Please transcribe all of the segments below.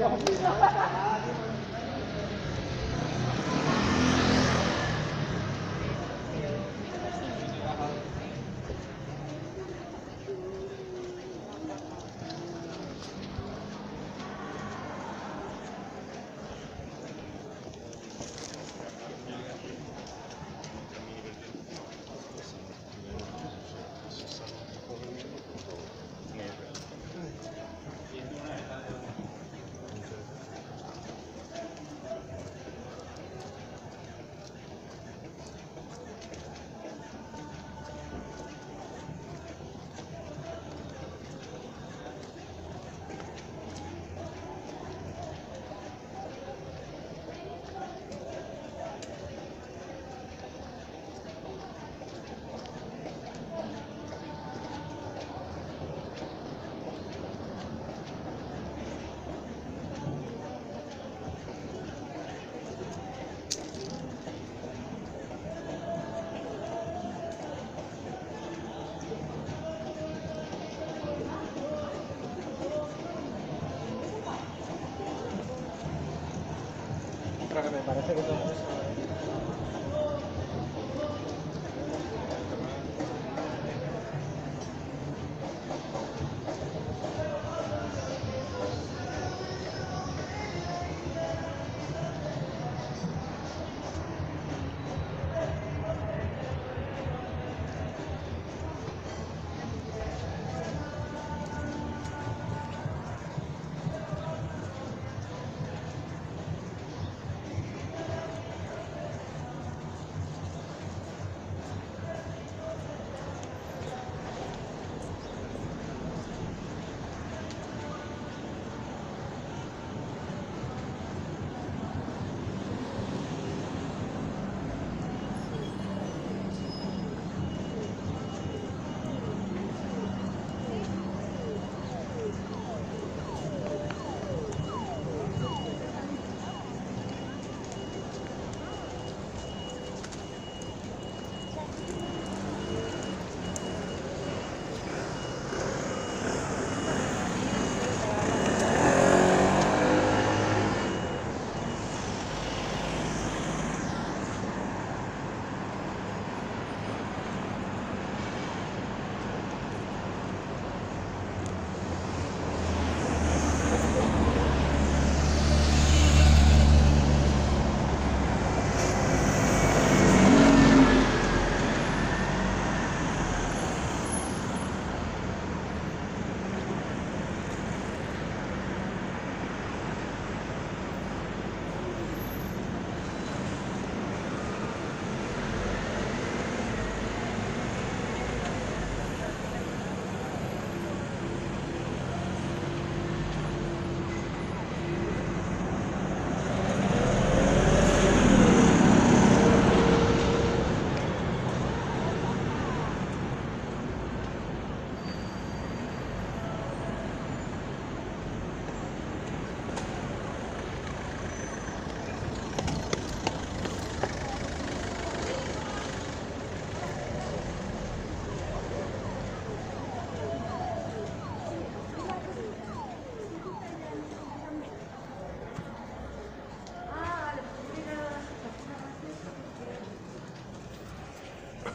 Yeah. pero que me parece que todo eso...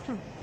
Hmm.